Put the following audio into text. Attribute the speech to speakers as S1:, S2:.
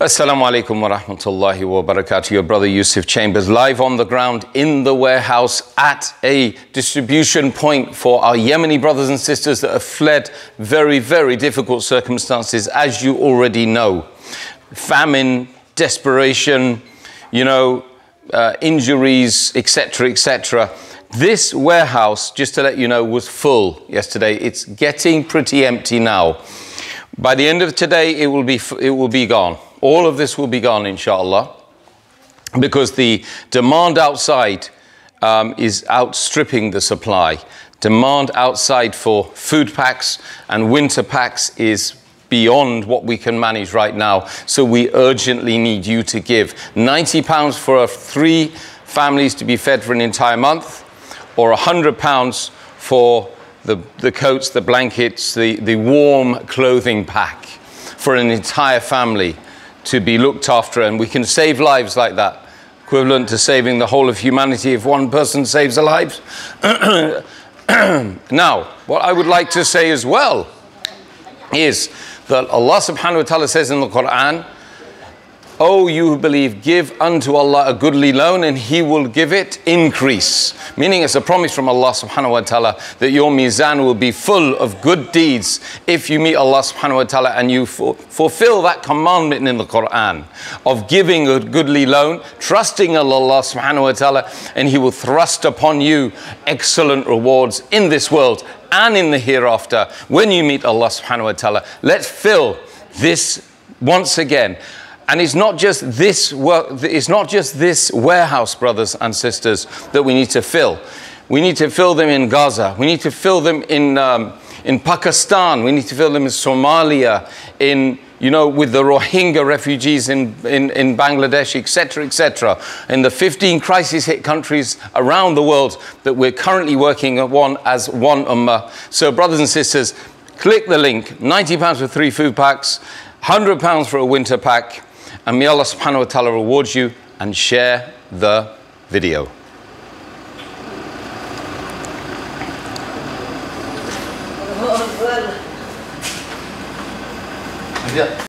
S1: Assalamu alaikum wa rahmatullahi wa barakatuh. Your brother Yusuf Chambers live on the ground in the warehouse at a distribution point for our Yemeni brothers and sisters that have fled very, very difficult circumstances, as you already know. Famine, desperation, you know, uh, injuries, etc., etc. This warehouse, just to let you know, was full yesterday. It's getting pretty empty now. By the end of today, it will be, it will be gone. All of this will be gone, inshallah, because the demand outside um, is outstripping the supply. Demand outside for food packs and winter packs is beyond what we can manage right now. So we urgently need you to give 90 pounds for three families to be fed for an entire month, or 100 pounds for the, the coats, the blankets, the, the warm clothing pack for an entire family to be looked after, and we can save lives like that, equivalent to saving the whole of humanity if one person saves a life. now, what I would like to say as well is that Allah subhanahu wa ta'ala says in the Quran, O you who believe, give unto Allah a goodly loan and He will give it increase. Meaning it's a promise from Allah subhanahu wa ta'ala that your mizan will be full of good deeds if you meet Allah subhanahu wa ta'ala and you fulfill that commandment in the Quran of giving a goodly loan, trusting Allah subhanahu wa ta'ala, and He will thrust upon you excellent rewards in this world and in the hereafter when you meet Allah subhanahu wa ta'ala. Let's fill this once again and it's not just this it's not just this warehouse, brothers and sisters, that we need to fill. We need to fill them in Gaza. We need to fill them in, um, in Pakistan. We need to fill them in Somalia, in, you know, with the Rohingya refugees in, in, in Bangladesh, etc., etc., in the 15 crisis hit countries around the world that we're currently working on as one ummah. So, brothers and sisters, click the link £90 for three food packs, £100 for a winter pack. And may Allah subhanahu wa ta'ala reward you and share the video.
S2: Yeah.